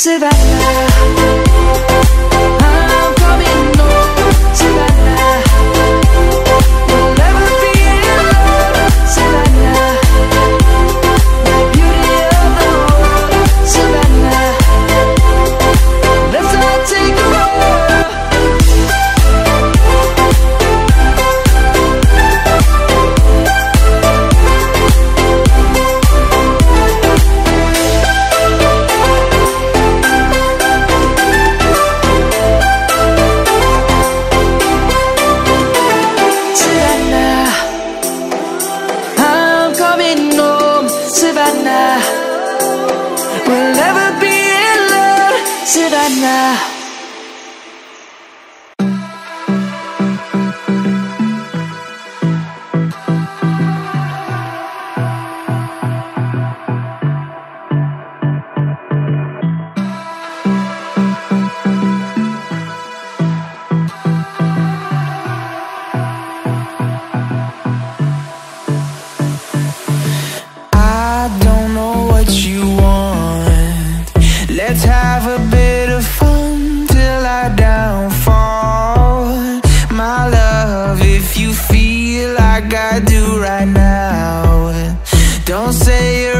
Savannah I do right now, don't say you're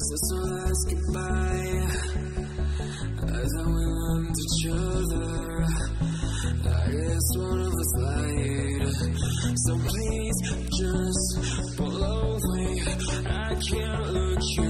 Is this our last goodbye? I thought we loved each other. I guess one of us lied. So please just pull over. I can't look you.